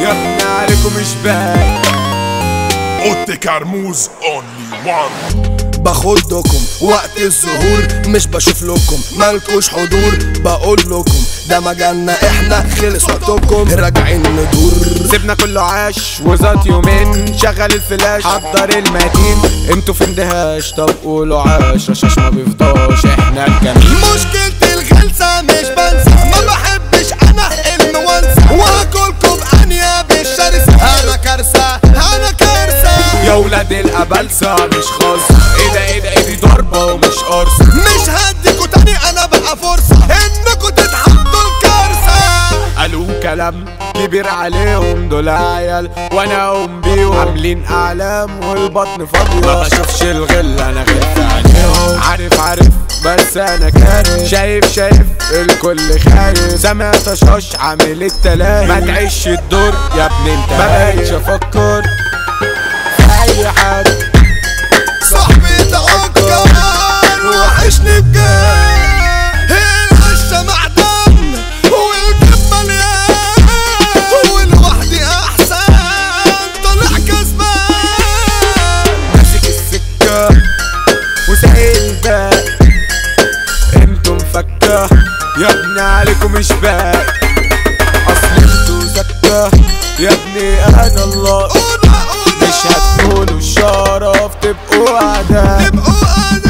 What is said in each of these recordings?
يا ابني مش باين. اوتي كرموز اونلي وان باخدكم وقت الظهور مش بشوف لكم مالكوش حضور بقول لكم ده مجالنا إحنا خلص وقتكم. راجعين ندور. سيبنا كله عاش وزات يومين. شغل الفلاش. حضر المتين. أنتوا في اندهاش. طب قولوا عاش. رشاش ما بيفضاش إحنا الجميل. مشكلة الغلسة مش بنسى. ما بحبش أنا الموانسة وهاكلكم انياب الشرسة. أنا كارثة أنا كارثة. يا ولاد القبلسة مش خالصة قالوا كلام كبير عليهم دول عيال وأنا اقوم بيهم. عاملين أعلام والبطن فاضية. ما بشوفش الغل أنا غلت عليهم. عارف عارف بس أنا كاره شايف شايف الكل خايف سامع طشاش عامل التلاهي ما تعيش الدور يا ابني انت ما بقتش أفكر في أي حد يا ابني عليكم مش باقي اصل أنتوا زكة يا ابني أنا الله. مش هتقولوا الشرف تبقوا أعداء. تبقوا اعدائي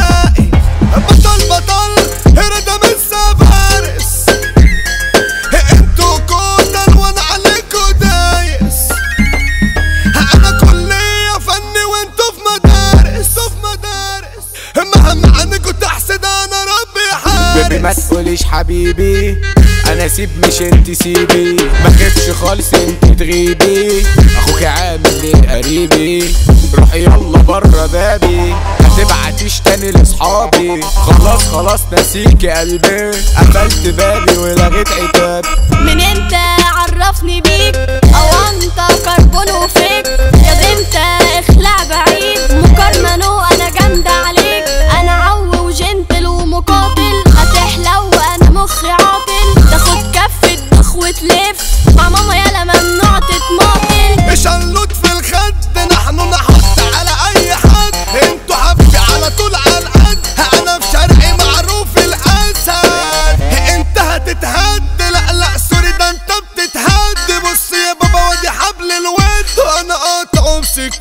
بيبي ما تقوليش حبيبي. أنا سيب مش أنت سيبي. ما خفش خالص أنت تغيبي. أخوك عامل ليه قريبي. روح يلا بره بابي. هتبعتيش تاني لأصحابي. خلاص خلاص نسيك قلبي. قفلت بابي ولغيت عتابي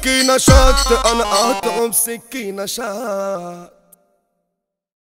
بسكينه شط أنا قاطعه بسكينة شط